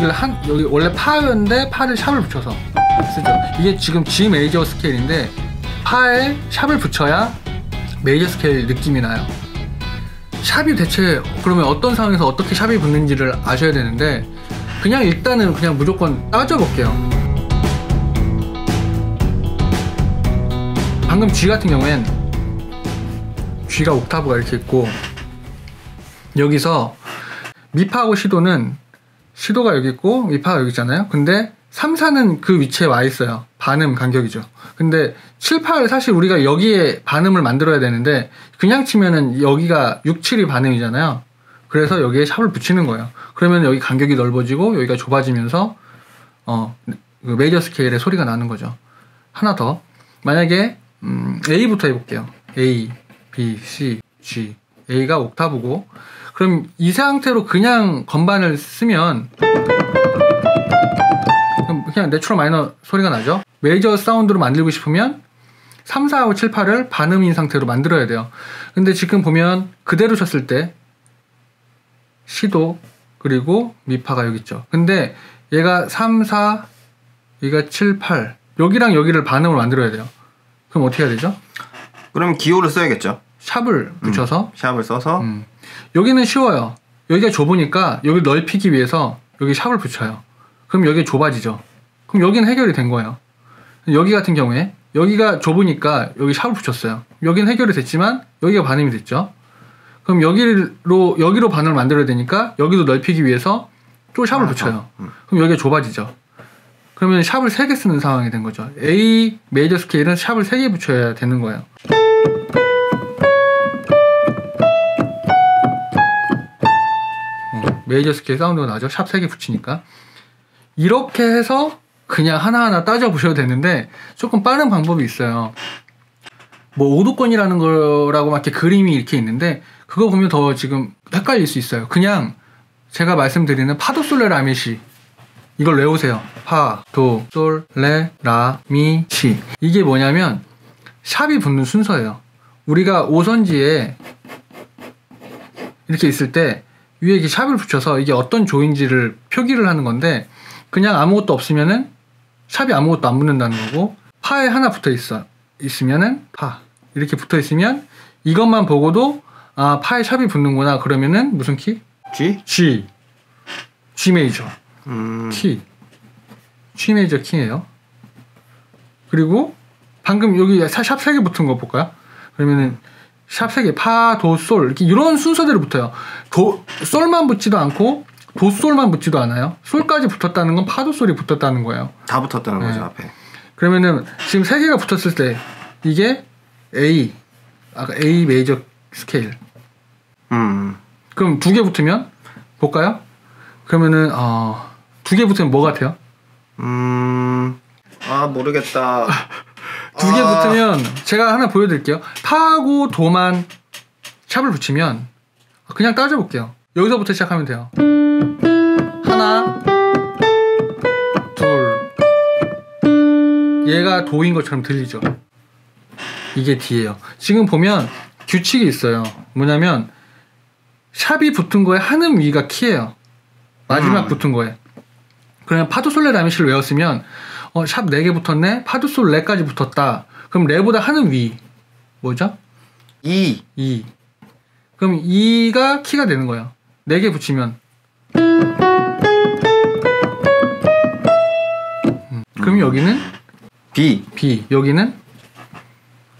여기를 한 여기 원래 파였는데 파를 sharp을 붙여서 쓰죠. 이게 지금 G 메이저 스케일인데 파에 sharp을 붙여야 major scale 느낌이 나요. sharp이 대체 그러면 어떤 상황에서 어떻게 sharp이 붙는지를 아셔야 되는데 그냥 일단은 그냥 무조건 따져볼게요. 방금 G 같은 경우엔 G가 옥타브가 이렇게 있고 여기서 미파하고 시도는 시도가 여기 있고 미파가 여기 있잖아요. 근데 3, 4는 그 위치에 와 있어요. 반음 간격이죠. 근데 7, 8 사실 우리가 여기에 반음을 만들어야 되는데 그냥 치면은 여기가 6, 7이 반음이잖아요. 그래서 여기에 샵을 붙이는 거예요. 그러면 여기 간격이 넓어지고 여기가 좁아지면서 어, 그 메이저 스케일의 소리가 나는 거죠. 하나 더. 만약에 음, A부터 해볼게요. A, B, C, G. A가 옥타브고 그럼 이 상태로 그냥 건반을 쓰면 그냥 natural minor 소리가 나죠. major sound로 만들고 싶으면 3, 4, 5, 7, 8을 반음인 상태로 만들어야 돼요. 근데 지금 보면 그대로 쳤을 때 시도 그리고 미파가 여기 있죠. 근데 얘가 3, 4, 얘가 7, 8 여기랑 여기를 반음으로 만들어야 돼요. 그럼 어떻게 해야 되죠? 그럼 기호를 써야겠죠. 샵을 붙여서 샵을 써서 음. 여기는 쉬워요. 여기가 좁으니까 여기 넓히기 위해서 여기 샵을 붙여요. 그럼 여기 좁아지죠. 그럼 여기는 해결이 된 거예요. 여기 같은 경우에 여기가 좁으니까 여기 샵을 붙였어요. 여기는 해결이 됐지만 여기가 반음이 됐죠. 그럼 여기로 여기로 반응을 만들어야 되니까 여기도 넓히기 위해서 또 샵을 아, 붙여요. 그럼 여기가 좁아지죠. 그러면 sharp을 3개 쓰는 상황이 된 거죠. A 메이저 스케일은 샵을 3개 붙여야 되는 거예요. major scale sound가 나죠. sharp 3개 붙이니까. 이렇게 해서 그냥 하나하나 따져보셔도 되는데 조금 빠른 방법이 있어요. 뭐 오도권이라는 거라고 막 이렇게 그림이 이렇게 있는데 그거 보면 더 지금 헷갈릴 수 있어요. 그냥 제가 말씀드리는 파도 솔레 라미시 이걸 외우세요. 파, 도, 솔, 레, 라, 미, 시. 이게 뭐냐면 샵이 붙는 순서예요. 우리가 오선지에 이렇게 있을 때 위에 이렇게 샵을 붙여서 이게 어떤 조인지를 표기를 하는 건데 그냥 아무것도 없으면은 샵이 아무것도 안 붙는다는 거고 파에 하나 붙어 있어 있으면은 파. 이렇게 붙어 있으면 이것만 보고도 아 파에 sharp이 붙는구나. 그러면은 무슨 키? G? G. G major 음, 키 G major 키예요. 그리고 방금 여기 sharp 3개 붙은 거 볼까요? 그러면은 sharp 3개 파, 도, 솔 이렇게 이런 순서대로 붙어요. 도, 솔만 붙지도 않고 도, 솔만 붙지도 않아요. 솔까지 붙었다는 건 파도 솔이 붙었다는 거예요. 다 붙었다는 거죠 네. 앞에. 그러면은 지금 세 개가 붙었을 때 이게 A 아까 A 메이저 스케일 음, 그럼 두 개 붙으면 볼까요? 그러면은 어, 두 개 붙으면 뭐 같아요? 음, 아 모르겠다. 두 개 아. 붙으면 제가 하나 보여드릴게요. 파하고 도만 샵을 붙이면 그냥 따져볼게요. 여기서부터 시작하면 돼요. 하나, 둘. 얘가 도인 것처럼 들리죠? 이게 D예요. 지금 보면 규칙이 있어요. 뭐냐면 샵이 붙은 거에 한 음 위가 키예요. 마지막 음. 붙은 거에. 그러면 파도솔레 라미시를 외웠으면 어, 샵 4개 붙었네? 파도솔 레까지 붙었다. 그럼 레보다 한음 위. 뭐죠? E 2. 그럼 2가 키가 되는 거예요. 4개 붙이면. 음, 그럼 여기는 B B, 여기는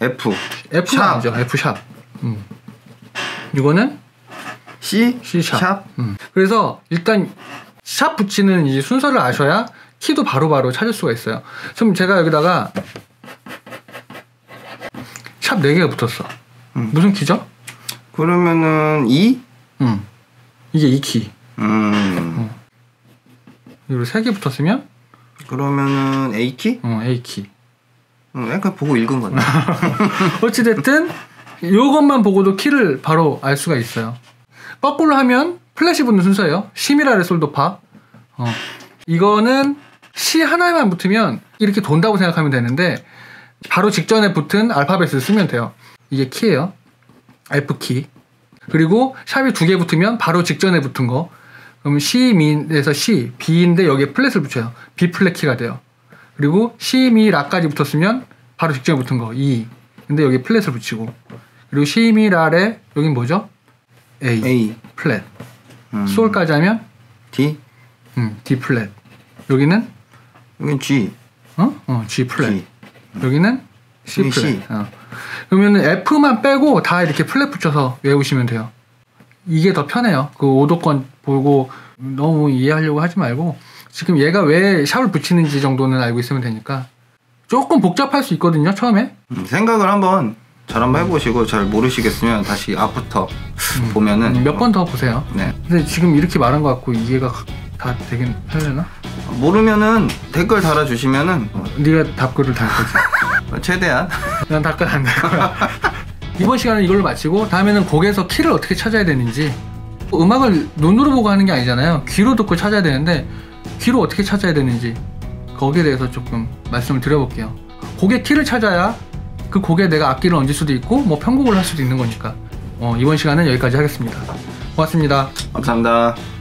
F F 샵. 아니죠. F 샵. 음. 이거는 C C 샵. 샵. 음. 그래서 일단 샵 붙이는 이 순서를 아셔야 키도 바로 바로 찾을 수가 있어요. 그럼 제가 여기다가 sharp 4개가 붙었어. 음. 무슨 키죠? 그러면은 E 음. 이게 E 키. 음, 그리고 3개 붙었으면 그러면은 A 키? 어, A 키. 음, 약간 보고 읽은 건데. 어찌됐든 이것만 보고도 키를 바로 알 수가 있어요. 거꾸로 하면 플랫이 붙는 순서예요. 시미라레 솔도파. 어. 이거는 시 하나에만 붙으면 이렇게 돈다고 생각하면 되는데 바로 직전에 붙은 알파벳을 쓰면 돼요. 이게 키예요. F 키. 그리고 sharp이 두 개 붙으면 바로 직전에 붙은 거 그럼 C 미에서 C, B인데 여기에 플랫을 붙여요. B 플랫 키가 돼요. 그리고 C 미 라까지 붙었으면 바로 직전에 붙은 거 E. 근데 여기 플랫을 붙이고 그리고 미 라에 여긴 뭐죠? A, A. 플랫. 음. 솔까지 하면 D. 음, D 플랫. 여기는 여긴 G. 어? 어, G 플랫. G. 여기는 C 플랫. C. 어. 그러면은 F만 빼고 다 이렇게 플랫 붙여서 외우시면 돼요. 이게 더 편해요. 그 오도권 보고 너무 이해하려고 하지 말고 지금 얘가 왜 샵을 붙이는지 정도는 알고 있으면 되니까 조금 복잡할 수 있거든요. 처음에. 음, 생각을 한번 잘 한번 해보시고 잘 모르시겠으면 다시 앞부터 보면은 음, 몇번 더 보세요. 네. 근데 지금 이렇게 말한 것 같고 이해가 다 되긴 하려나? 모르면은 댓글 달아주시면은 어, 네가 답글을 달 거지. 어, 최대한 난 답글 안 달 거야. 이번 시간은 이걸로 마치고 다음에는 곡에서 키를 어떻게 찾아야 되는지 음악을 눈으로 보고 하는 게 아니잖아요. 귀로 듣고 찾아야 되는데 귀로 어떻게 찾아야 되는지 거기에 대해서 조금 말씀을 드려볼게요. 곡의 키를 찾아야 그 곡에 내가 악기를 얹을 수도 있고 뭐 편곡을 할 수도 있는 거니까 어, 이번 시간은 여기까지 하겠습니다. 고맙습니다. 감사합니다.